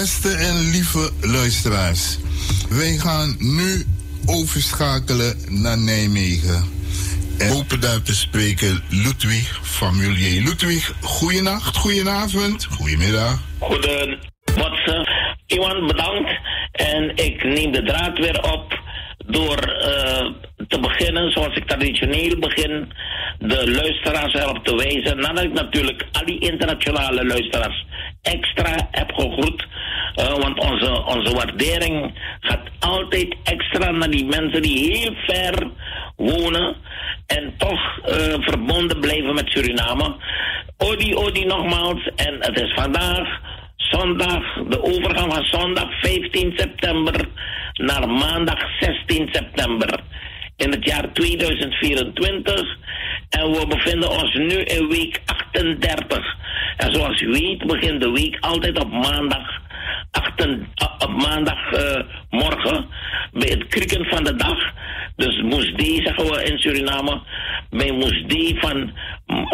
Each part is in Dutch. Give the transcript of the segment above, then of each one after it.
Beste en lieve luisteraars, wij gaan nu overschakelen naar Nijmegen. En hopen daar te spreken Ludwig van. Ludwig, goeienacht, goedenavond, goedemiddag. Goeden, wat Iwan, bedankt. En ik neem de draad weer op door uh, te beginnen, zoals ik traditioneel begin, de luisteraars erop te wijzen. Nadat ik natuurlijk al die internationale luisteraars extra heb gegroet. Uh, want onze, onze waardering gaat altijd extra naar die mensen die heel ver wonen en toch uh, verbonden blijven met Suriname. Odi, odi nogmaals. En het is vandaag zondag, de overgang van zondag 15 september naar maandag 16 september in het jaar 2024. En we bevinden ons nu in week 38. En zoals u weet begint de week altijd op maandag. Achten, op maandag uh, morgen bij het krieken van de dag. Dus Moesdi zeggen we in Suriname. Bij Moesdi van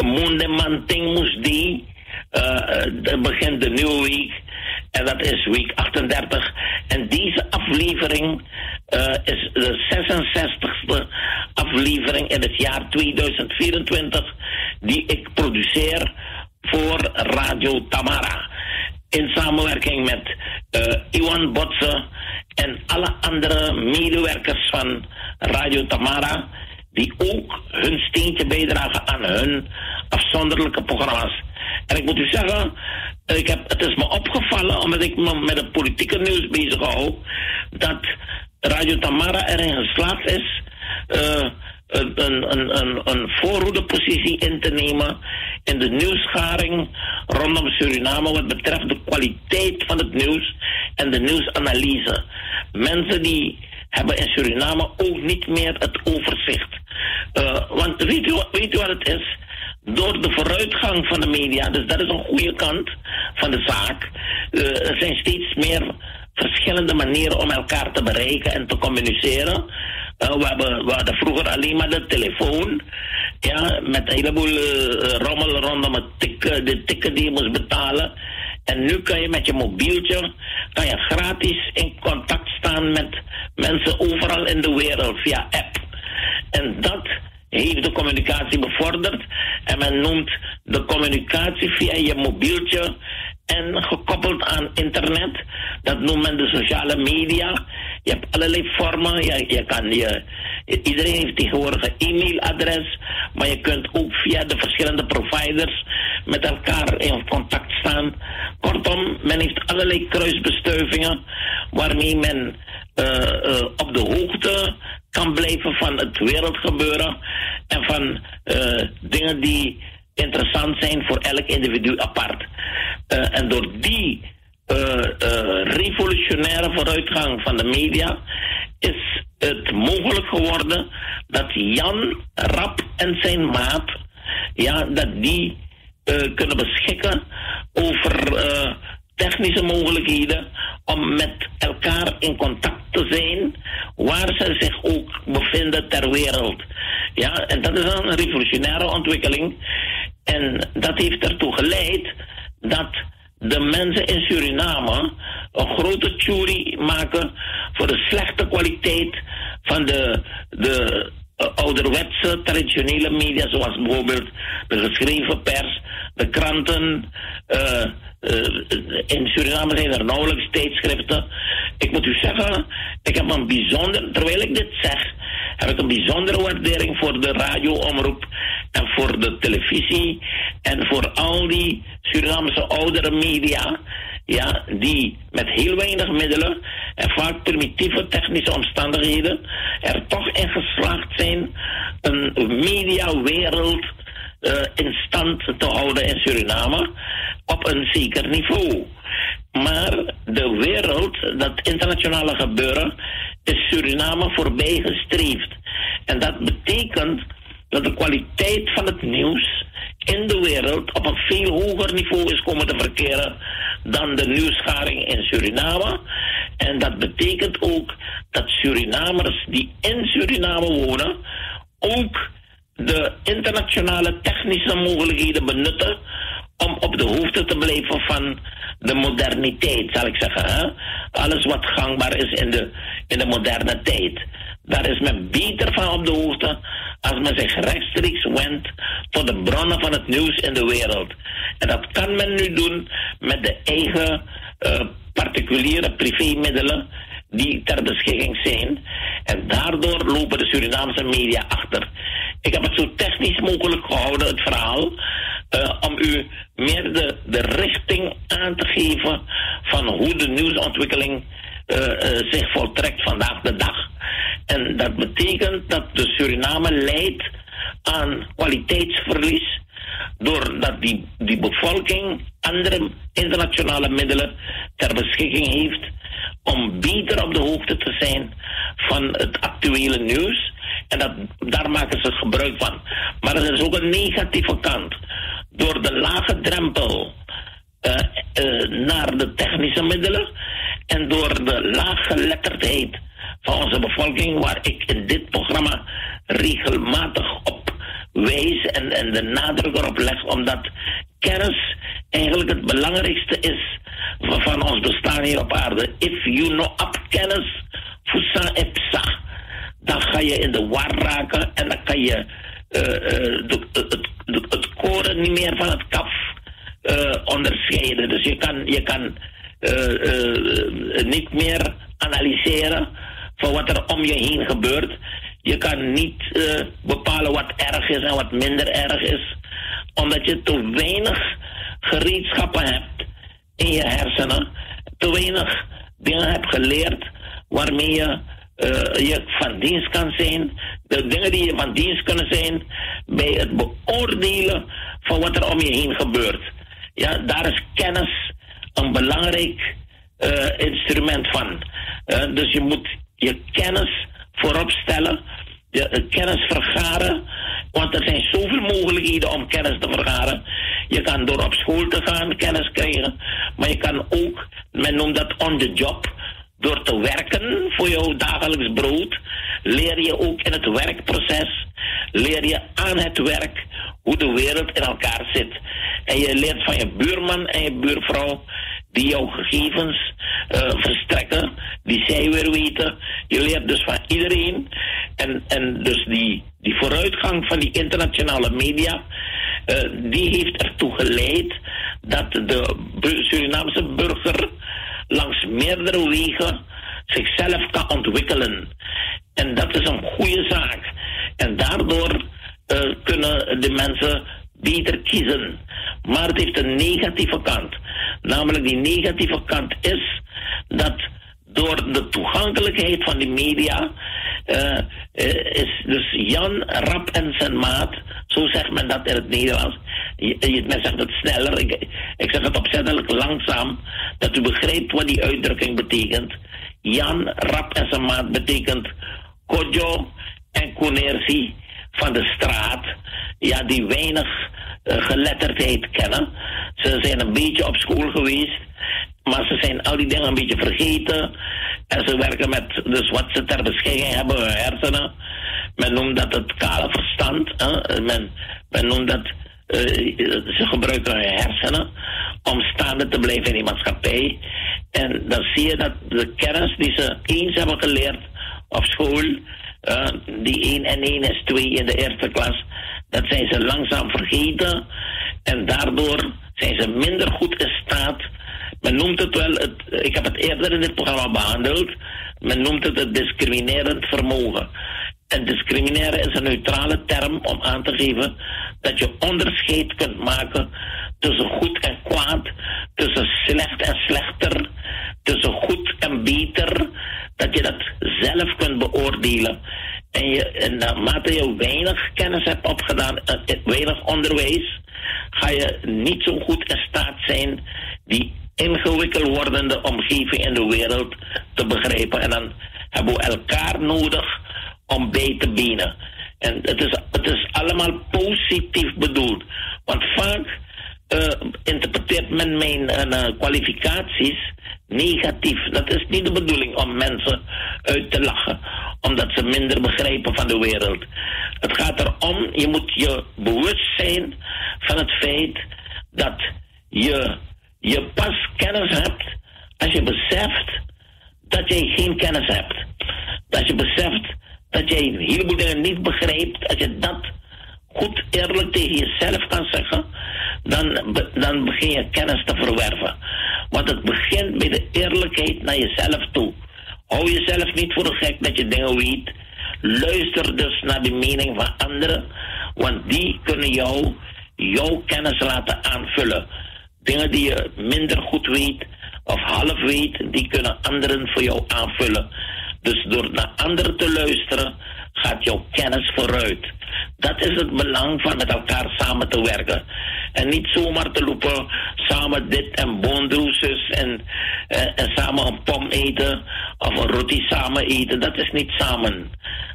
Moendemanting Moesdi. Uh, begint de nieuwe week. En dat is week 38. En deze aflevering uh, is de 66ste aflevering in het jaar 2024 die ik produceer voor Radio Tamara. In samenwerking met uh, Iwan Botse en alle andere medewerkers van Radio Tamara die ook hun steentje bijdragen aan hun afzonderlijke programma's. En ik moet u zeggen, ik heb, het is me opgevallen, omdat ik me met het politieke nieuws bezig hou, dat Radio Tamara erin geslaagd is uh, een, een, een, een in te nemen in de nieuwsgaring rondom Suriname wat betreft de kwaliteit van het nieuws en de nieuwsanalyse. Mensen die hebben in Suriname ook niet meer het overzicht. Uh, want weet u, weet u wat het is? Door de vooruitgang van de media, dus dat is een goede kant van de zaak, uh, er zijn steeds meer verschillende manieren om elkaar te bereiken en te communiceren. Uh, we, hebben, we hadden vroeger alleen maar de telefoon. Ja, met een heleboel uh, rommel rondom het tikken, de tikken die je moest betalen. En nu kan je met je mobieltje kan je gratis in contact staan met mensen overal in de wereld via app. En dat heeft de communicatie bevorderd. En men noemt de communicatie via je mobieltje en gekoppeld aan internet. Dat noemt men de sociale media. Je hebt allerlei vormen. Je, je kan je, iedereen heeft tegenwoordig een e-mailadres. Maar je kunt ook via de verschillende providers met elkaar in contact staan. Kortom, men heeft allerlei kruisbestuivingen waarmee men op de hoogte kan blijven van het wereldgebeuren en van uh, dingen die interessant zijn voor elk individu apart. En door die revolutionaire vooruitgang van de media is het mogelijk geworden dat Jan Rap en zijn maat, ja, dat die kunnen beschikken over technische mogelijkheden om met elkaar in contact te zijn waar ze zich ook bevinden ter wereld. Ja, en dat is een revolutionaire ontwikkeling. En dat heeft ertoe geleid dat de mensen in Suriname een grote jury maken voor de slechte kwaliteit van de, de ouderwetse traditionele media, zoals bijvoorbeeld de geschreven pers, de kranten. Uh, uh, in Suriname zijn er nauwelijks tijdschriften. Ik moet u zeggen, ik heb een bijzonder, terwijl ik dit zeg, heb ik een bijzondere waardering voor de radioomroep en voor de televisie en voor al die Surinamese oudere media, ja, die met heel weinig middelen en vaak primitieve technische omstandigheden er toch in geslaagd zijn een mediawereld uh, in stand te houden in Suriname op een zeker niveau. Maar de wereld, dat internationale gebeuren, is Suriname voorbij gestreefd. En dat betekent dat de kwaliteit van het nieuws in de wereld op een veel hoger niveau is komen te verkeren dan de nieuwsgaring in Suriname. En dat betekent ook dat Surinamers die in Suriname wonen ook de internationale technische mogelijkheden benutten om op de hoogte te blijven van de moderniteit, zal ik zeggen. Hè? Alles wat gangbaar is in de, in de moderne tijd. Daar is men beter van op de hoogte als men zich rechtstreeks wendt tot de bronnen van het nieuws in de wereld. En dat kan men nu doen met de eigen uh, particuliere privémiddelen die ter beschikking zijn. En daardoor lopen de Surinaamse media achter. Ik heb het zo technisch mogelijk gehouden, het verhaal, uh, om u meer de, de richting aan te geven van hoe de nieuwsontwikkeling zich voltrekt vandaag de dag. En dat betekent dat de Suriname leidt aan kwaliteitsverlies doordat die, die bevolking andere internationale middelen ter beschikking heeft om beter op de hoogte te zijn van het actuele nieuws. En dat, daar maken ze gebruik van. Maar er is ook een negatieve kant. Door de lage drempel uh, naar de technische middelen en door de lage letterdheid van onze bevolking, waar ik in dit programma regelmatig op wijs en, en de nadruk erop leg, omdat kennis eigenlijk het belangrijkste is van ons bestaan hier op aarde. If you know up kennis, fusa epsa, dan ga je in de war raken en dan kan je uh, uh, het, het, koren niet meer van het kaf uh, onderscheiden. Dus je kan, je kan niet meer analyseren van wat er om je heen gebeurt. Je kan niet bepalen wat erg is en wat minder erg is, omdat je te weinig gereedschappen hebt in je hersenen te weinig dingen hebt geleerd waarmee je, je van dienst kan zijn. De dingen die je van dienst kunnen zijn bij het beoordelen van wat er om je heen gebeurt. Ja, daar is kennis een belangrijk uh, instrument van. Uh, dus je moet je kennis voorop stellen, je kennis vergaren want er zijn zoveel mogelijkheden om kennis te vergaren. Je kan door op school te gaan kennis krijgen. Maar je kan ook, men noemt dat on the job. Door te werken voor jouw dagelijks brood, leer je ook in het werkproces, leer je aan het werk hoe de wereld in elkaar zit. En je leert van je buurman en je buurvrouw die jouw gegevens uh, verstrekken, die zij weer weten. Je leert dus van iedereen. En, en dus die, die vooruitgang van die internationale media, uh, die heeft ertoe geleid dat de Surinaamse burger langs meerdere wegen zichzelf kan ontwikkelen. En dat is een goede zaak. En daardoor uh, kunnen de mensen beter kiezen. Maar het heeft een negatieve kant. Namelijk die negatieve kant is dat door de toegankelijkheid van de media uh, is dus Jan Rap en zijn maat, zo zegt men dat in het Nederlands. Je, men zegt het sneller, ik, ik zeg het opzettelijk langzaam, dat u begrijpt wat die uitdrukking betekent. Jan Rap en zijn maat betekent Kojo en Konersi van de straat, ja, die weinig uh, geletterdheid kennen. Ze zijn een beetje op school geweest, maar ze zijn al die dingen een beetje vergeten. En ze werken met dus wat ze ter beschikking hebben, hun hersenen. Men noemt dat het kale verstand. Hè? Men, men noemt dat uh, ze gebruiken hun hersenen om staande te blijven in die maatschappij. En dan zie je dat de kennis die ze eens hebben geleerd op school, uh, die 1 en 1 is 2 in de eerste klas, dat zijn ze langzaam vergeten. En daardoor zijn ze minder goed in staat. Men noemt het wel, ik heb het eerder in dit programma behandeld. Men noemt het het discriminerend vermogen. En discrimineren is een neutrale term om aan te geven dat je onderscheid kunt maken tussen goed en kwaad, tussen slecht en slechter, tussen goed en beter, dat je dat zelf kunt beoordelen. En, je, en naarmate je weinig kennis hebt opgedaan, uh, weinig onderwijs, ga je niet zo goed in staat zijn die ingewikkeld wordende omgeving in de wereld te begrijpen. En dan hebben we elkaar nodig om bij te benen. En het is, het is allemaal positief bedoeld. Want vaak interpreteert men mijn uh, kwalificaties negatief. Dat is niet de bedoeling om mensen uit te lachen, omdat ze minder begrijpen van de wereld. Het gaat erom, je moet je bewust zijn van het feit dat je, je pas kennis hebt als je beseft dat je geen kennis hebt. Dat je beseft dat je een niet begrijpt. Als je dat goed eerlijk tegen jezelf kan zeggen, dan, dan begin je kennis te verwerven. Want het begint bij de eerlijkheid naar jezelf toe. Hou jezelf niet voor de gek dat je dingen weet. Luister dus naar de mening van anderen, want die kunnen jou, jouw kennis laten aanvullen. Dingen die je minder goed weet of half weet, die kunnen anderen voor jou aanvullen. Dus door naar anderen te luisteren, gaat jouw kennis vooruit. Dat is het belang van met elkaar samen te werken. En niet zomaar te lopen samen dit en boondroesjes en, en, eh, en, samen een pom eten of een roti samen eten. Dat is niet samen.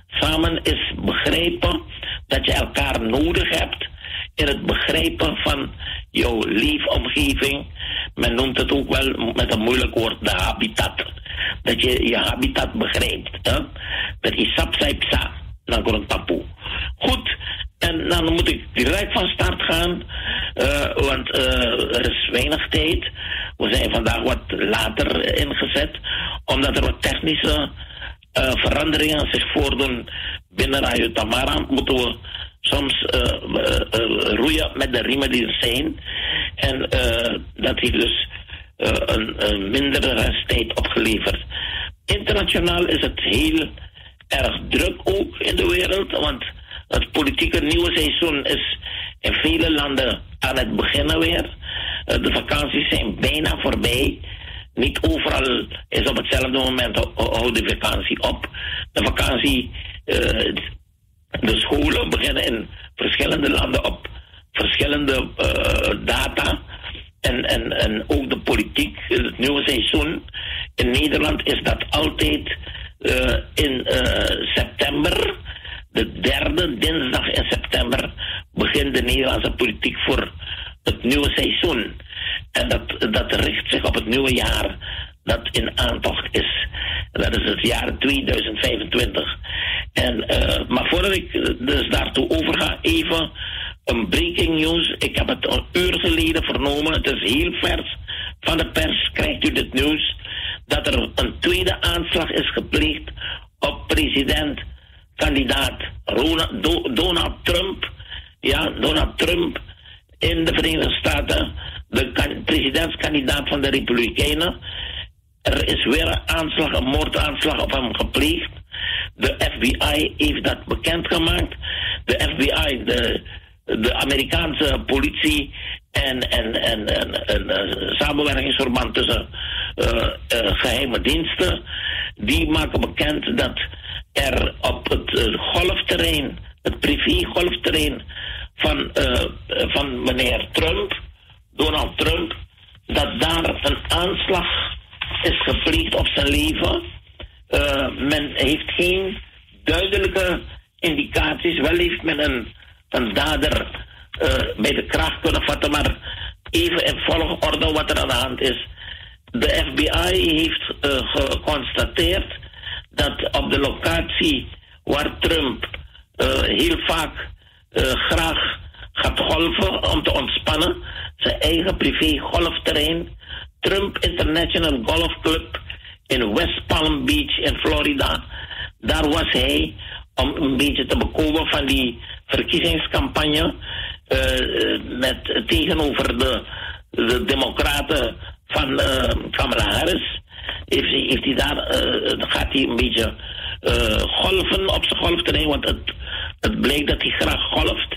Samen is begrijpen dat je elkaar nodig hebt in het begrijpen van jouw leefomgeving. Men noemt het ook wel met een moeilijk woord de habitat. Dat je je habitat begrijpt. Hè? Dat je sapsaipsa, dan komt tapoe. Goed, en dan moet ik direct van start gaan, uh, want uh, er is weinig tijd. We zijn vandaag wat later ingezet, omdat er wat technische uh, veranderingen zich voordoen binnen Radio Tamara. Moeten we soms roeien met de riemen die er zijn. En dat heeft dus een, een mindere resttijd opgeleverd. Internationaal is het heel erg druk ook in de wereld, want het politieke nieuwe seizoen is in vele landen aan het beginnen weer. Eh, de vakanties zijn bijna voorbij. Niet overal is op hetzelfde moment houdt de vakantie op. De vakantie, de scholen beginnen in verschillende landen op verschillende uh, data. En, en, en ook de politiek, het nieuwe seizoen. In Nederland is dat altijd uh, in september de derde dinsdag in september begint de Nederlandse politiek voor het nieuwe seizoen. En dat, dat richt zich op het nieuwe jaar dat in aantocht is. Dat is het jaar 2025. En, uh, maar voordat ik dus daartoe overga, even een breaking news. Ik heb het een uur geleden vernomen. Het is heel vers. Van de pers krijgt u dit nieuws. Dat er een tweede aanslag is gepleegd op president kandidaat Donald Trump, ja, Donald Trump in de Verenigde Staten, de presidentskandidaat van de Republikeinen. Er is weer een aanslag, een moordaanslag op hem gepleegd. De FBI heeft dat bekendgemaakt. De FBI, de, de Amerikaanse politie en, en, en, en, en uh, samenwerkingsverband tussen uh, uh, geheime diensten, die maken bekend dat er op het golfterrein, het privé-golfterrein van, van meneer Trump, Donald Trump, dat daar een aanslag is gepleegd op zijn leven. Uh, men heeft geen duidelijke indicaties. Wel heeft men een, een dader bij de kracht kunnen vatten, maar even in volgorde wat er aan de hand is. De FBI heeft geconstateerd dat op de locatie waar Trump heel vaak graag gaat golven om te ontspannen, zijn eigen privé golfterrein, Trump International Golf Club in West Palm Beach in Florida. Daar was hij om een beetje te bekomen van die verkiezingscampagne uh, met, tegenover de, de democraten van Kamala Harris heeft, heeft hij daar, uh, gaat hij een beetje uh, golven op zijn golfterrein, want het, het bleek dat hij graag golft.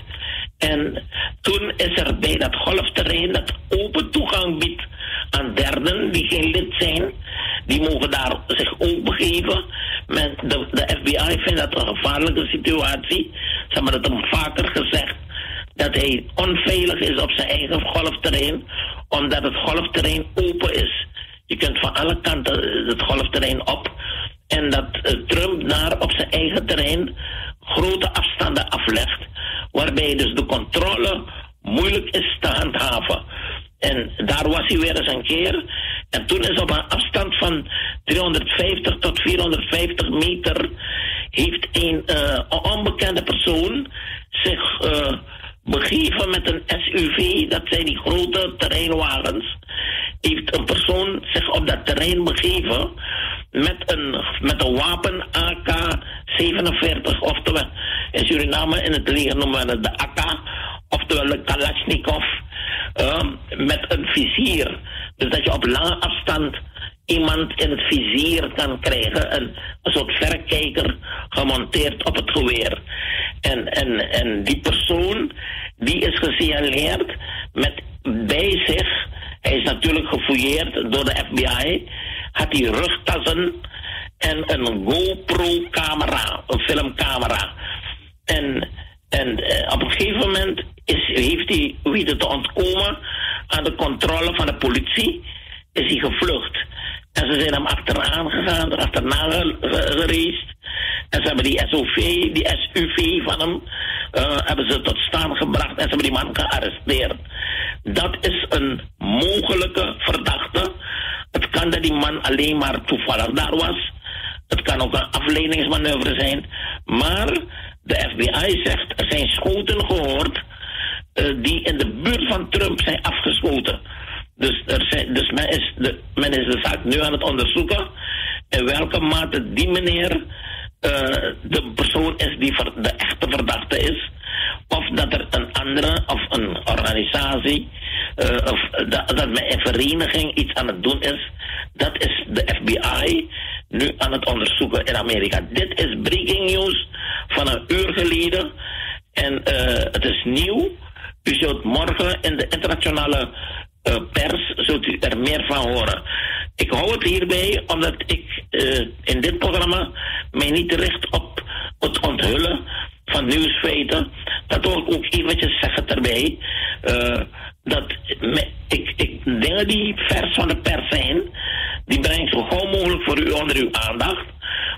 En toen is er bij dat golfterrein dat open toegang biedt aan derden die geen lid zijn. Die mogen daar zich ook begeven. Met de, FBI vindt dat een gevaarlijke situatie. Ze hebben het hem vaker gezegd dat hij onveilig is op zijn eigen golfterrein, omdat het golfterrein open is. Je kunt van alle kanten het golfterrein op. En dat uh, Trump daar op zijn eigen terrein grote afstanden aflegt. Waarbij dus de controle moeilijk is te handhaven. En daar was hij weer eens een keer. En toen is op een afstand van 350 tot 450 meter... heeft een uh, onbekende persoon zich uh, begeven met een SUV, dat zijn die grote terreinwagens, heeft een persoon zich op dat terrein begeven met een, met een wapen AK-47, oftewel in Suriname in het leger noemen we het de AK, oftewel de Kalashnikov, uh, met een vizier. Dus dat je op lange afstand iemand in het vizier kan krijgen, een, een soort verrekijker gemonteerd op het geweer. En, en, en die persoon, die is gesignaleerd met bij zich, hij is natuurlijk gefouilleerd door de FBI, had hij rugtassen en een GoPro-camera, een filmcamera. En, en eh, op een gegeven moment heeft hij weten te ontkomen aan de controle van de politie, is hij gevlucht. En ze zijn hem achteraan gegaan, achterna gereisd. En ze hebben die SOV, die SUV van hem, uh, hebben ze tot staan gebracht en ze hebben die man gearresteerd. Dat is een mogelijke verdachte. Het kan dat die man alleen maar toevallig daar was. Het kan ook een afleidingsmanoeuvre zijn. Maar de FBI zegt, er zijn schoten gehoord die in de buurt van Trump zijn afgeschoten. Dus, er zijn, dus men, is de, men is de zaak nu aan het onderzoeken in welke mate die meneer uh, de persoon is die de echte verdachte is. Of dat er een andere of een organisatie uh, of dat, dat men een vereniging iets aan het doen is. Dat is de FBI nu aan het onderzoeken in Amerika. Dit is breaking news van een uur geleden. En het is nieuw. U zult morgen in de internationale uh, pers zult u er meer van horen. Ik hou het hierbij omdat ik uh, in dit programma mij niet richt op het onthullen van nieuwsfeiten. Dat wil ik ook eventjes zeggen erbij. Uh, dat ik, ik, dingen die vers van de pers zijn, die breng ik zo gauw mogelijk voor u onder uw aandacht.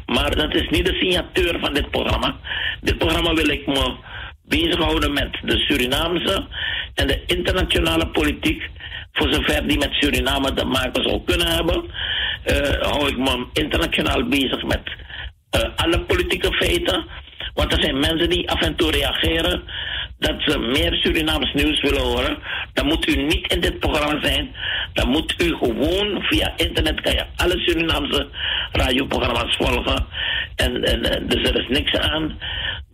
Maar dat is niet de signatuur van dit programma. Dit programma wil ik me bezighouden met de Surinaamse en de internationale politiek voor zover die met Suriname te maken zou kunnen hebben, uh, hou ik me internationaal bezig met uh, alle politieke feiten. Want er zijn mensen die af en toe reageren dat ze meer Surinaams nieuws willen horen. Dan moet u niet in dit programma zijn. Dan moet u gewoon via internet kan je alle Surinaamse radioprogramma's volgen. En, en dus er is niks aan.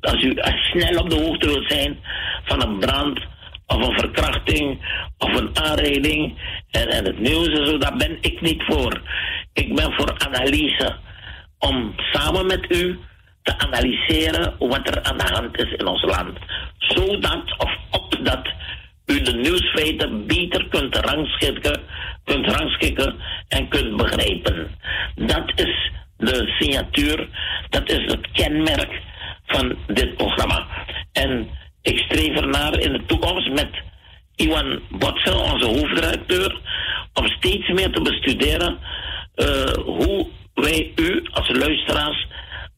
Als u snel op de hoogte wilt zijn van een brand of een verkrachting of een aanrijding en, en het nieuws en zo, daar ben ik niet voor. Ik ben voor analyse. Om samen met u te analyseren wat er aan de hand is in ons land. Zodat of opdat u de nieuwsfeiten beter kunt rangschikken, kunt rangschikken en kunt begrijpen. Dat is de signatuur, dat is het kenmerk van dit programma. En ik streef ernaar in de toekomst met Iwan Botsen, onze hoofdredacteur, om steeds meer te bestuderen uh, hoe wij u als luisteraars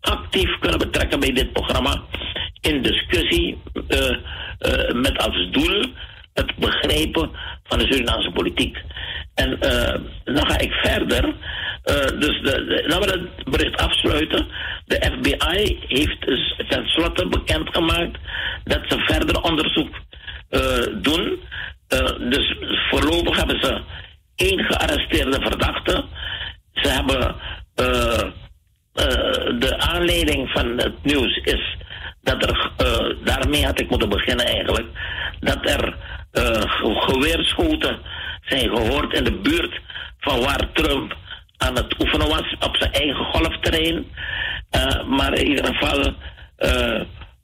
actief kunnen betrekken bij dit programma in discussie uh, uh, met als doel het begrijpen van de Surinaamse politiek. En dan ga ik verder. Dus de, de, laten we het bericht afsluiten. De FBI heeft dus tenslotte bekendgemaakt dat ze verder onderzoek uh, doen. Uh, dus voorlopig hebben ze één gearresteerde verdachte. Ze hebben de aanleiding van het nieuws is dat er, daarmee had ik moeten beginnen eigenlijk, dat er geweerschoten zijn gehoord in de buurt van waar Trump aan het oefenen was op zijn eigen golfterrein. maar in ieder geval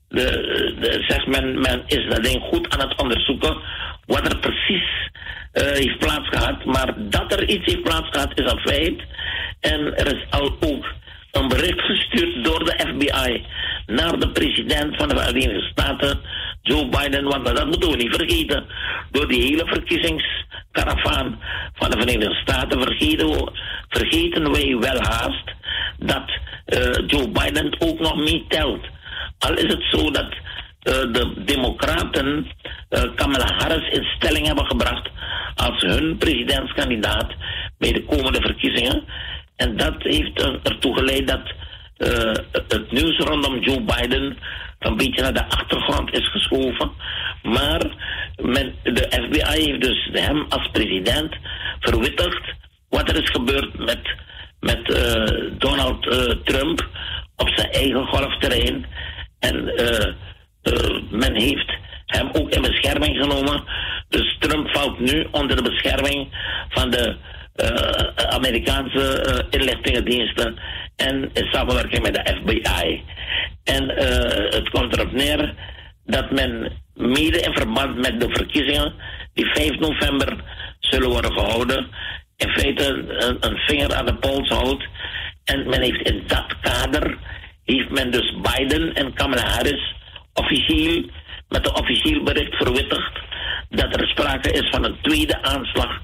de, de, zegt men, men is alleen goed aan het onderzoeken wat er precies uh, heeft plaatsgehad. Maar dat er iets heeft plaatsgehad is een feit. En er is al ook een bericht gestuurd door de FBI naar de president van de Verenigde Staten, Joe Biden. Want dat moeten we niet vergeten. Door die hele verkiezingskaravaan van de Verenigde Staten vergeten, vergeten wij wel haast dat uh, Joe Biden ook nog meetelt al is het zo dat uh, de Democraten uh, Kamala Harris in stelling hebben gebracht als hun presidentskandidaat bij de komende verkiezingen. En dat heeft ertoe geleid dat het nieuws rondom Joe Biden een beetje naar de achtergrond is geschoven. Maar men, de FBI heeft dus hem als president verwittigd wat er is gebeurd met, met uh, Donald uh, Trump op zijn eigen golfterrein. En uh, men heeft hem ook in bescherming genomen. Dus Trump valt nu onder de bescherming van de Amerikaanse inlichtingendiensten en in samenwerking met de FBI. En het komt erop neer dat men mede in verband met de verkiezingen die 5 november zullen worden gehouden, in feite een, vinger aan de pols houdt. En men heeft in dat kader, heeft men dus Biden en Kamala Harris officieel, met een officieel bericht verwittigd dat er sprake is van een tweede aanslag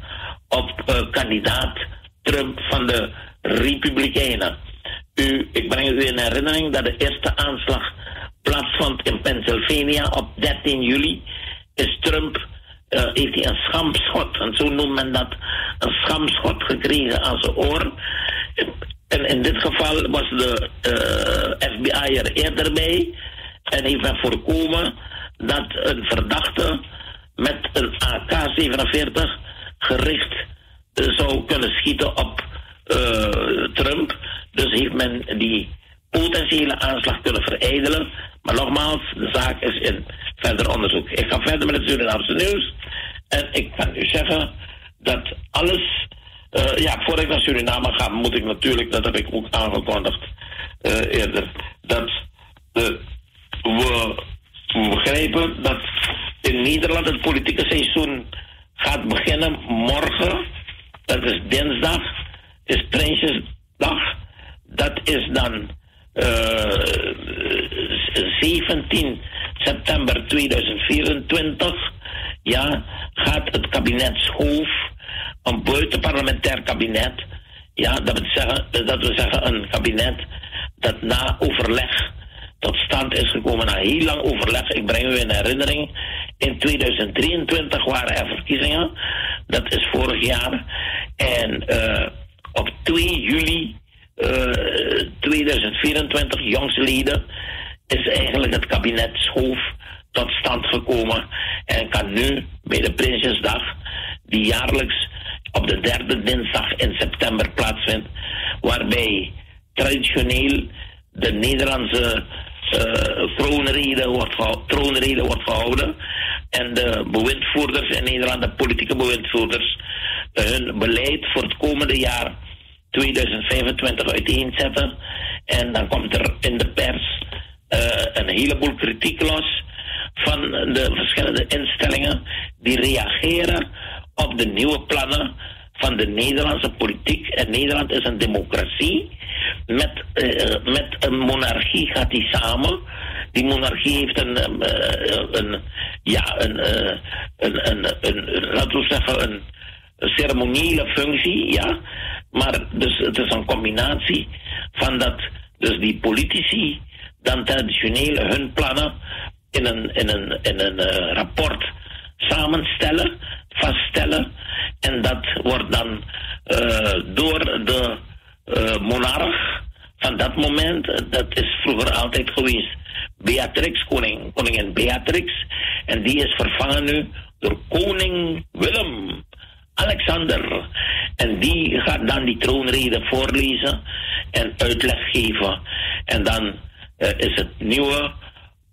op uh, kandidaat Trump van de Republikeinen. U, ik breng u in herinnering dat de eerste aanslag plaatsvond in Pennsylvania op 13 juli, is Trump, uh, heeft hij een schamschot, en zo noemt men dat, een schamschot gekregen aan zijn oor. En in dit geval was de uh, FBI er eerder bij en heeft men voorkomen dat een verdachte met een AK-47 gericht zou kunnen schieten op Trump. Dus heeft men die potentiële aanslag kunnen verijdelen. Maar nogmaals, de zaak is in verder onderzoek. Ik ga verder met het Surinaamse nieuws. En ik kan u zeggen dat alles. Uh, ja, voor ik naar Suriname ga, moet ik natuurlijk, dat heb ik ook aangekondigd uh, eerder, dat we begrijpen dat in Nederland het politieke seizoen gaat beginnen morgen. Dat is dinsdag, is Prinsjesdag. Dat is dan 17 september 2024 ja, gaat het kabinet Schoof, een buitenparlementair kabinet, ja, dat, wil zeggen, dat we zeggen een kabinet dat na overleg tot stand is gekomen, na heel lang overleg. Ik breng u in herinnering, in 2023 waren er verkiezingen, dat is vorig jaar. En uh, op 2 juli 2024, eh, jongsleden, is eigenlijk het kabinet Schoof tot stand gekomen en kan nu bij de Prinsjesdag, die jaarlijks op de derde dinsdag in september plaatsvindt, waarbij traditioneel de Nederlandse uh, wordt wordt gehouden en de bewindvoerders in Nederland, de politieke bewindvoerders, hun beleid voor het komende jaar 2025 uiteenzetten. En dan komt er in de pers uh, een heleboel kritiek los van de verschillende instellingen die reageren op de nieuwe plannen van de Nederlandse politiek. En Nederland is een democratie. Met, uh, met een monarchie gaat die samen. Die monarchie heeft een, uh, een ja, een, een, een, een, laten we zeggen, een ceremoniële functie, ja. Maar dus het is een combinatie van dat, dus die politici dan traditioneel hun plannen in een, in een, in een uh, rapport samenstellen, vaststellen. En dat wordt dan uh, door de uh, monarch van dat moment, dat is vroeger altijd geweest, Beatrix, koning, koningin Beatrix. En die is vervangen nu door koning Willem. Alexander. En die gaat dan die troonrede voorlezen en uitleg geven. En dan uh, is het nieuwe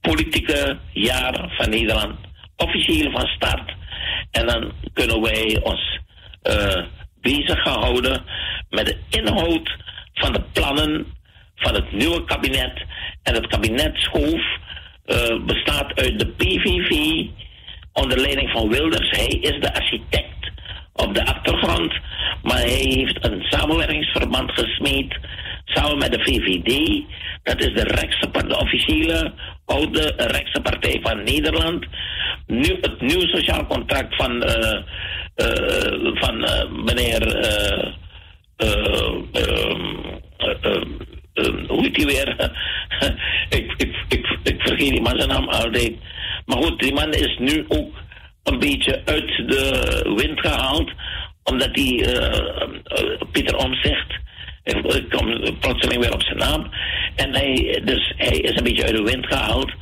politieke jaar van Nederland officieel van start. En dan kunnen wij ons uh, bezig gaan houden met de inhoud van de plannen van het nieuwe kabinet. En het kabinet Schoof uh, bestaat uit de PVV onder leiding van Wilders. Hij is de architect op de achtergrond. Maar hij heeft een samenwerkingsverband gesmeed samen met de VVD. Dat is de, rechtse, de officiële oude rechtse partij van Nederland. Nu, het nieuw sociaal contract van, uh, uh, van uh, meneer. hoe heet hij weer? ik, ik, ik, ik vergeet die man zijn naam altijd. Maar goed, die man is nu ook een beetje uit de wind gehaald. Omdat hij, uh, Pieter Omzicht, ik kom plotseling weer op zijn naam. En hij, dus hij is een beetje uit de wind gehaald.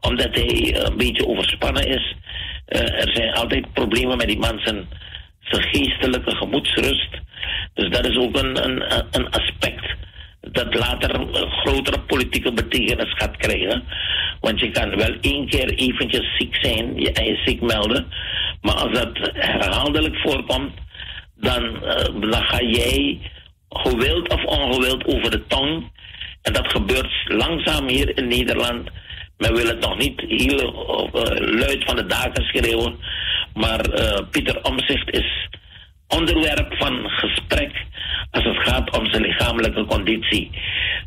Omdat hij een beetje overspannen is er zijn altijd problemen met die mensen, zijn geestelijke gemoedsrust. Dus dat is ook een, een, een aspect dat later grotere politieke betekenis gaat krijgen. Want je kan wel één keer eventjes ziek zijn, je, je ziek melden. Maar als dat herhaaldelijk voorkomt, dan, uh, dan ga jij gewild of ongewild over de tong. En dat gebeurt langzaam hier in Nederland. Men wil het nog niet heel uh, luid van de daken schreeuwen. Maar uh, Pieter Omzicht is onderwerp van gesprek als het gaat om zijn lichamelijke conditie.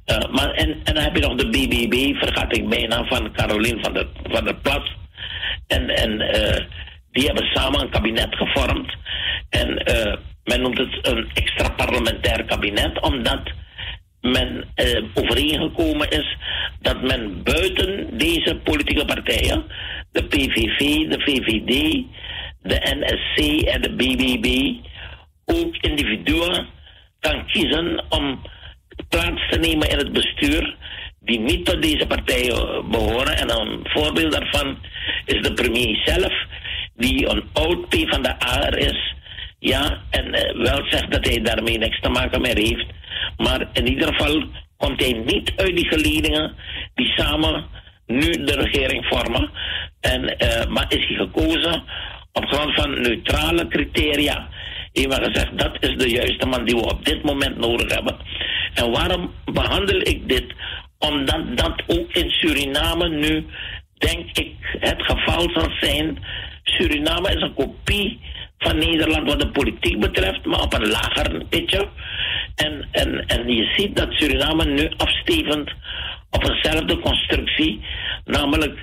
Uh, maar, en, en dan heb je nog de BBB, vergat ik bijna, van Caroline van der, van der Plas. En, en uh, die hebben samen een kabinet gevormd. En uh, men noemt het een extra parlementair kabinet, omdat men overeengekomen is dat men buiten deze politieke partijen, de PVV, de VVD, de NSC en de BBB, ook individuen kan kiezen om plaats te nemen in het bestuur die niet tot deze partijen behoren. En een voorbeeld daarvan is de premier zelf, die een oud P van de A is. Ja, en uh, wel zegt dat hij daarmee niks te maken meer heeft. Maar in ieder geval komt hij niet uit die geledingen die samen nu de regering vormen. En, uh, maar is hij gekozen op grond van neutrale criteria heeft gezegd, dat is de juiste man die we op dit moment nodig hebben. En waarom behandel ik dit? Omdat dat ook in Suriname nu, denk ik, het geval zal zijn. Suriname is een kopie van Nederland wat de politiek betreft, maar op een lager pitje. En, en, en je ziet dat Suriname nu afstevend op eenzelfde constructie, namelijk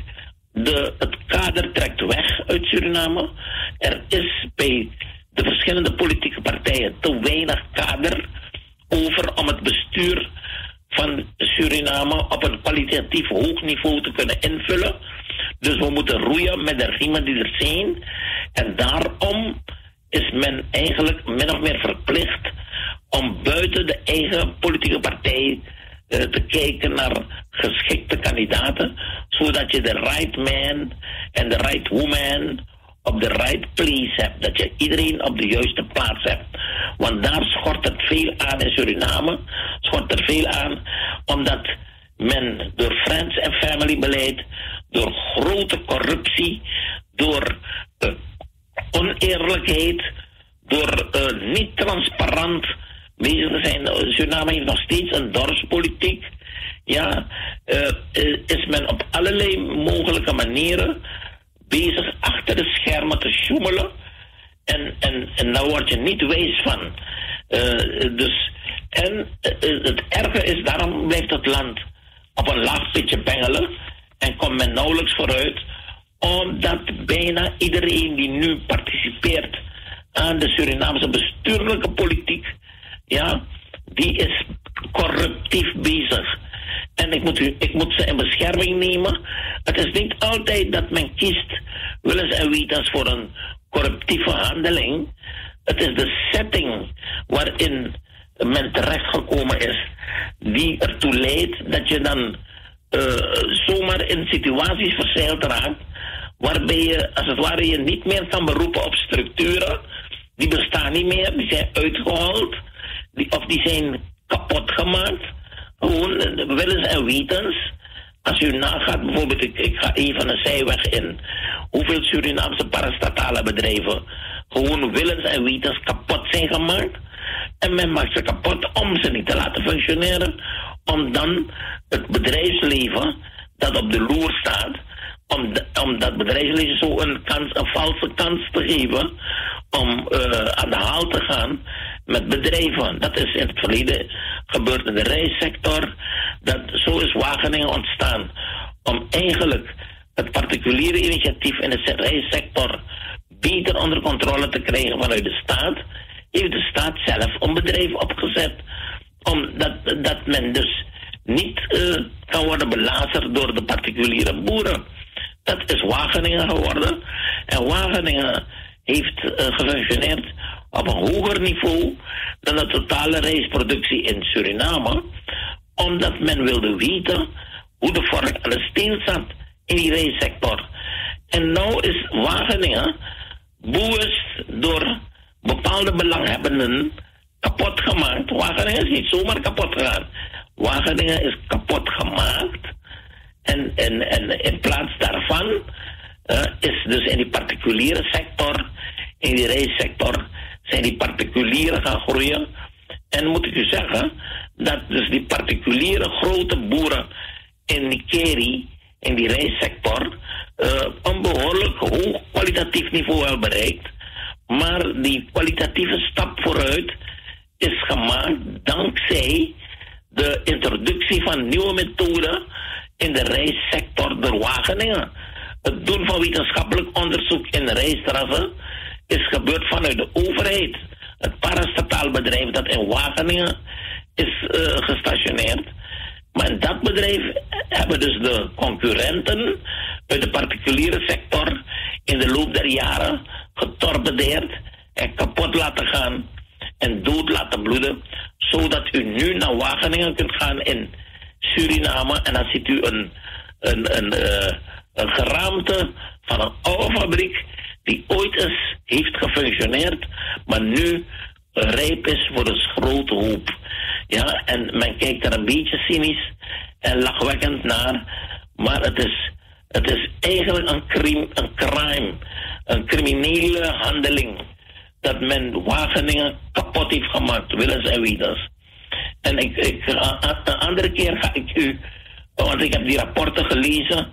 de, het kader trekt weg uit Suriname. Er is bij de verschillende politieke partijen te weinig kader over om het bestuur van Suriname op een kwalitatief hoog niveau te kunnen invullen. Dus we moeten roeien met de riemen die er zijn. En daarom is men eigenlijk min of meer verplicht om buiten de eigen politieke partij uh, te kijken naar geschikte kandidaten, zodat je de right man en de right woman op de right place hebt. Dat je iedereen op de juiste plaats hebt. Want daar schort het veel aan in Suriname. Schort er veel aan omdat men door friends en family beleid, door grote corruptie, door uh, oneerlijkheid, door uh, niet transparant bezig te zijn. Suriname heeft nog steeds een dorpspolitiek. Ja, uh, is men op allerlei mogelijke manieren bezig achter de schermen te sjoemelen. En, en, en daar word je niet wijs van. Uh, dus, en uh, het erge is, daarom blijft het land op een laag pitje bengelen. En komt men nauwelijks vooruit. Omdat bijna iedereen die nu participeert aan de Surinaamse bestuurlijke politiek, ja, die is corruptief bezig. En ik moet, ik moet ze in bescherming nemen. Het is niet altijd dat men kiest willens en wetens voor een corruptieve handeling. Het is de setting waarin men terechtgekomen is, die ertoe leidt dat je dan uh, zomaar in situaties verzeild raakt, waarbij je als het ware je niet meer kan beroepen op structuren. Die bestaan niet meer, die zijn uitgehold, of die zijn kapot gemaakt. Gewoon willens en wetens. Als u nagaat, bijvoorbeeld, ik, ik ga even een zijweg in. Hoeveel Surinaamse parastatale bedrijven gewoon willens en wetens kapot zijn gemaakt. En men maakt ze kapot om ze niet te laten functioneren. Om dan het bedrijfsleven dat op de loer staat, om, om dat bedrijfsleven zo een, kans, een valse kans te geven om uh, aan de haal te gaan met bedrijven. Dat is in het verleden gebeurd in de reissector. Dat, zo is Wageningen ontstaan. Om eigenlijk het particuliere initiatief in de reissector beter onder controle te krijgen vanuit de staat, heeft de staat zelf een bedrijf opgezet. Omdat dat men dus niet uh, kan worden belazerd door de particuliere boeren. Dat is Wageningen geworden. En Wageningen heeft uh, gefunctioneerd op een hoger niveau dan de totale rijstproductie in Suriname, omdat men wilde weten hoe de vork aan de steen zat in die rijstsector. En nou is Wageningen bewust door bepaalde belanghebbenden kapot gemaakt. Wageningen is niet zomaar kapot gegaan. Wageningen is kapot gemaakt. En, en, en in plaats daarvan uh, is dus in die particuliere sector, in die reissector, zijn die particulieren gaan groeien. En moet ik u zeggen, dat dus die particuliere grote boeren in Nikeri, in die reissector, uh, een behoorlijk hoog kwalitatief niveau hebben bereikt. Maar die kwalitatieve stap vooruit is gemaakt dankzij de introductie van nieuwe methoden in de reissector door Wageningen. Het doen van wetenschappelijk onderzoek in reistrassen is gebeurd vanuit de overheid. Het parastataal bedrijf dat in Wageningen is uh, gestationeerd. Maar in dat bedrijf hebben dus de concurrenten uit de particuliere sector in de loop der jaren getorpedeerd en kapot laten gaan en dood laten bloeden, zodat u nu naar Wageningen kunt gaan in Suriname en dan ziet u een, een, een, uh, een geraamte van een oude fabriek die ooit eens heeft gefunctioneerd, maar nu rijp is voor een grote hoop. Ja, en men kijkt er een beetje cynisch en lachwekkend naar, maar het is, het is eigenlijk een, crime, een crime, een criminele handeling dat men Wageningen kapot heeft gemaakt, willens en wetens. En ik, ik, een andere keer ga ik u, want ik heb die rapporten gelezen,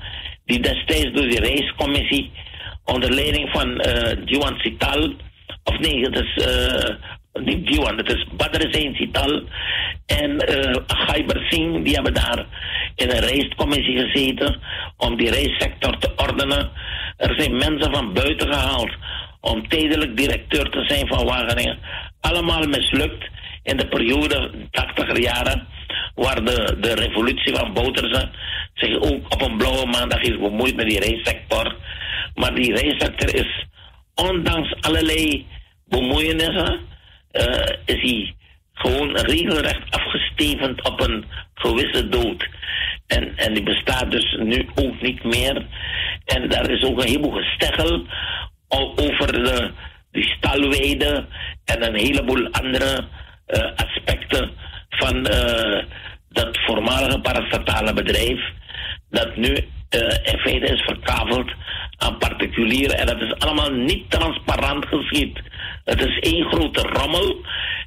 die destijds door de reiscommissie onder leiding van uh, Juan Cital, of nee, het is uh, niet Juan, het is Badr Zain Cital en uh, Khaybar Singh, die hebben daar in een reiscommissie gezeten om die reissector te ordenen. Er zijn mensen van buiten gehaald om tijdelijk directeur te zijn van Wageningen. Allemaal mislukt in de periode 80 jaren, waar de, de revolutie van Bouterse zich ook op een blauwe maandag is bemoeid met die reissector. Maar die reissector is, ondanks allerlei bemoeienissen, uh, is hij gewoon regelrecht afgestevend op een gewisse dood. En, en die bestaat dus nu ook niet meer. En daar is ook een heleboel gesteggel over de, die stalweide en een heleboel andere uh, aspecten van uh, dat voormalige parastatale bedrijf, dat nu uh, in feite is verkaveld aan particulieren. En dat is allemaal niet transparant geschied. Het is één grote rommel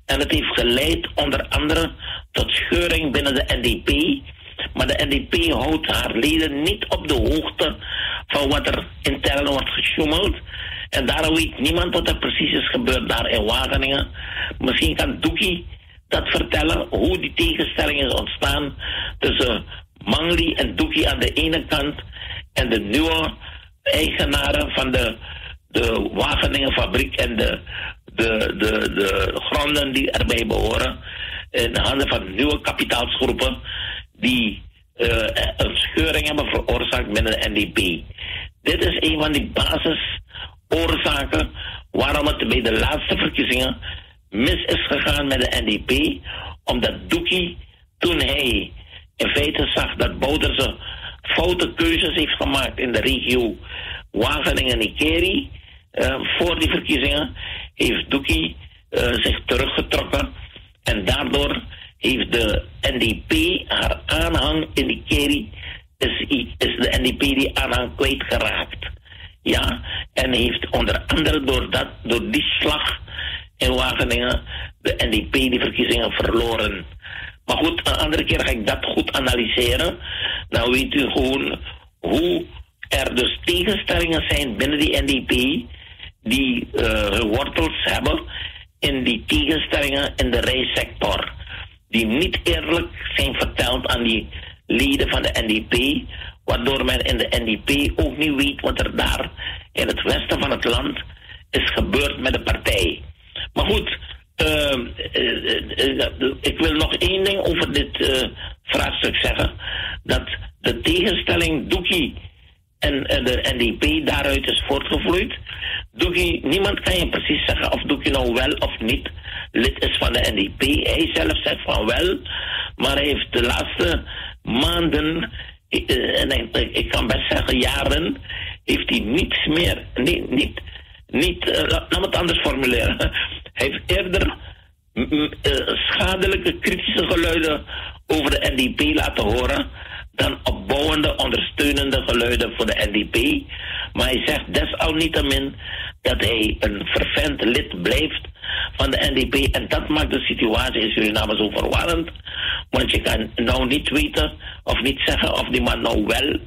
en het heeft geleid onder andere tot scheuring binnen de NDP. Maar de NDP houdt haar leden niet op de hoogte van wat er intern wordt gesjoemeld. En daarom weet niemand wat er precies is gebeurd daar in Wageningen. Misschien kan Doekie dat vertellen, hoe die tegenstelling is ontstaan tussen Mangli en Doekie aan de ene kant en de nieuwe eigenaren van de, de Wageningen fabriek en de, de, de, de gronden die erbij behoren in de handen van nieuwe kapitaalsgroepen die uh, een scheuring hebben veroorzaakt binnen de NDP. Dit is een van die basisoorzaken waarom het bij de laatste verkiezingen mis is gegaan met de NDP, omdat Doekie, toen hij in feite zag dat Bouderse foute keuzes heeft gemaakt in de regio Wageningen en Ikeri, uh, voor die verkiezingen, heeft Doekie uh, zich teruggetrokken en daardoor heeft de NDP haar aanhang in Ikeri, is, is de NDP die aanhang kwijtgeraakt. Ja, en heeft onder andere door, dat, door die slag in Wageningen de NDP die verkiezingen verloren. Maar goed, een andere keer ga ik dat goed analyseren. Dan weet u gewoon hoe er dus tegenstellingen zijn binnen die NDP die uh, wortels hebben in die tegenstellingen in de reissector. Die niet eerlijk zijn verteld aan die leden van de NDP, waardoor men in de NDP ook niet weet wat er daar in het westen van het land is gebeurd met de partij. Maar goed, ik wil nog één ding over dit vraagstuk zeggen. Dat de tegenstelling Doekie en de NDP daaruit is voortgevloeid. Doekie, niemand kan je precies zeggen of Doekie nou wel of niet lid is van de NDP. Hij zelf zegt van wel, maar hij heeft de laatste maanden, en ik, kan best zeggen jaren, heeft hij niets meer, niet, niet, niet laat me het anders formuleren. Heeft eerder uh, schadelijke kritische geluiden over de NDP laten horen dan opbouwende, ondersteunende geluiden voor de NDP. Maar hij zegt desalniettemin dat hij een vervent lid blijft van de NDP. En dat maakt de situatie in Suriname zo verwarrend. Want je kan nou niet weten of niet zeggen of die man nou wel